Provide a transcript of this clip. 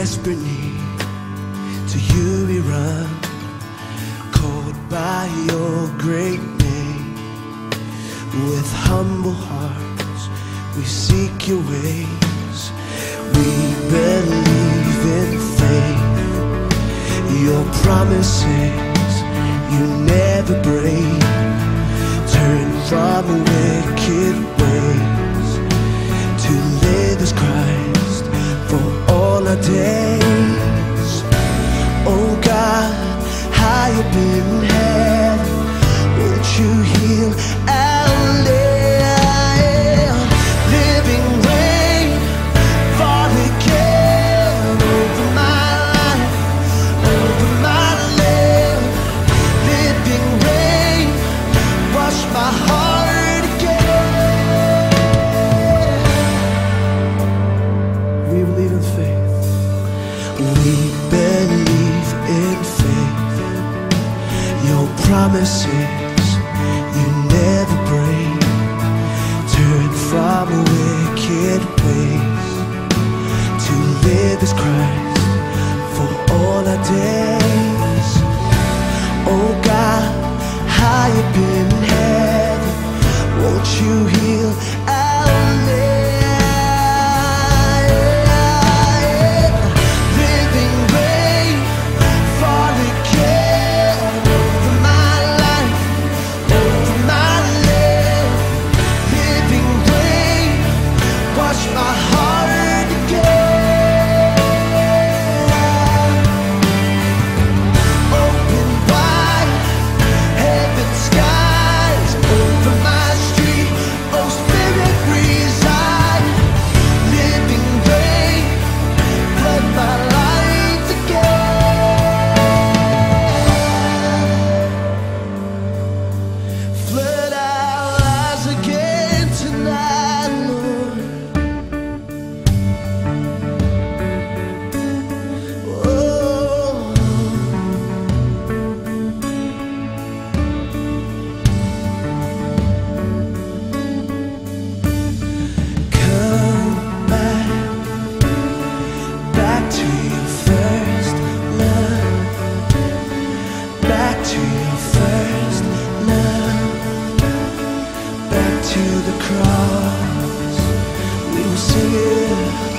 desperate need, to you we run, called by your great name. With humble hearts, we seek your ways. We believe in faith, your promises you never break. Turn from wicked ways in heaven, you heal our land? Living rain, again over my life, over my land. Living rain, wash my heart again. We believe in faith. We believe in faith. Promises you never break. Turn from a wicked ways to live as Christ for all our days. Oh God, high up in heaven, won't you heal ser